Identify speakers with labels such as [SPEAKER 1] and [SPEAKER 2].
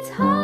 [SPEAKER 1] it's hard.